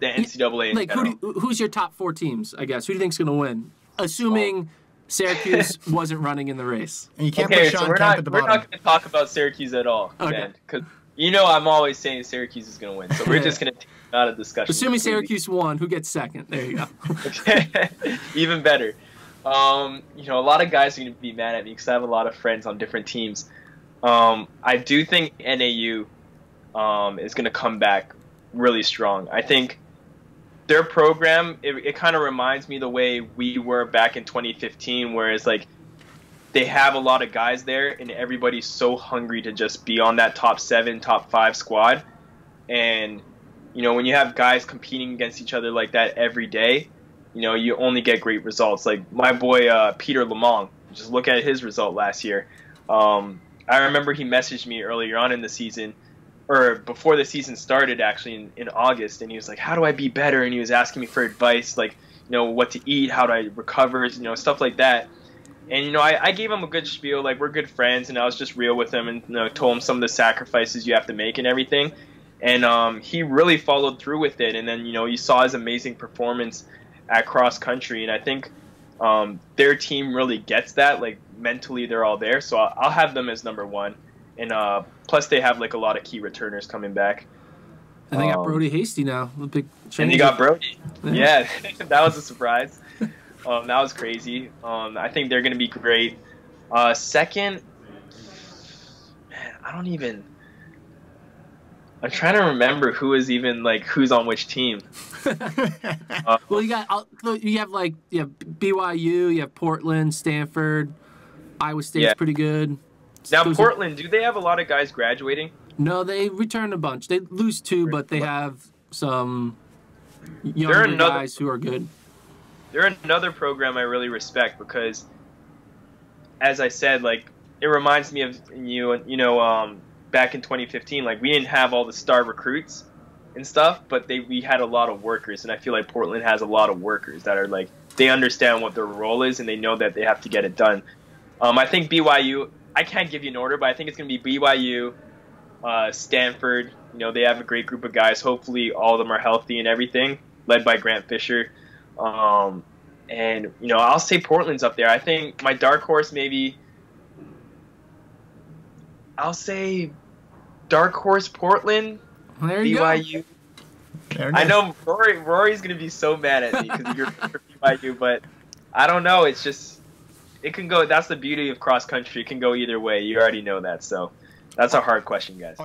the NCAA. like who do, who's your top four teams? I guess who do you think's going to win? Assuming Syracuse wasn't running in the race. And you can't okay, put Sean so we're Kemp not at the we're bottom. not going to talk about Syracuse at all, Okay. because you know I'm always saying Syracuse is going to win. So we're just going to take it out of discussion. Assuming completely. Syracuse won, who gets second? There you go. Okay. Even better. Um, you know, a lot of guys are going to be mad at me because I have a lot of friends on different teams. Um, I do think NAU um, is going to come back really strong. I think their program, it, it kind of reminds me the way we were back in 2015, where it's like they have a lot of guys there and everybody's so hungry to just be on that top seven, top five squad. And, you know, when you have guys competing against each other like that every day, you know, you only get great results. Like my boy uh, Peter Lomong, just look at his result last year. Um, I remember he messaged me earlier on in the season, or before the season started, actually in, in August, and he was like, "How do I be better?" And he was asking me for advice, like, you know, what to eat, how do I recover, you know, stuff like that. And you know, I, I gave him a good spiel, like we're good friends, and I was just real with him, and you know, told him some of the sacrifices you have to make and everything. And um, he really followed through with it. And then you know, you saw his amazing performance at cross country, and I think um, their team really gets that. Like mentally, they're all there. So I'll, I'll have them as number one. And uh, plus, they have like a lot of key returners coming back. And they got Um, Brodey Hasty now. The big change. And you got Brodey. Yeah. That was a surprise. Um, that was crazy. Um, I think they're going to be great. Uh, second, man, I don't even. I'm trying to remember who is even like who's on which team. Uh, Well, you got you have like you have BYU, you have Portland, Stanford, Iowa State's Yeah. pretty good. Now Portland, do they have a lot of guys graduating? No, they return a bunch. They lose two, but they have some younger another- guys who are good. they're another program I really respect because, as I said, like it reminds me of you. You know, um, back in 2015, like we didn't have all the star recruits and stuff, but they we had a lot of workers, and I feel like Portland has a lot of workers that are like they understand what their role is and they know that they have to get it done. Um, I think BYU. I can't give you an order, but I think it's going to be BYU, uh, Stanford. You know, they have a great group of guys. Hopefully, all of them are healthy and everything, led by Grant Fisher. Um, and you know, I'll say Portland's up there. I think my dark horse maybe. I'll say dark horse Portland, There. BYU. There I know Rory. Rory's gonna be so mad at me because you're for BYU, but I don't know. It's just it can go. That's the beauty of cross country. It can go either way. You already know that. So that's a hard question, guys.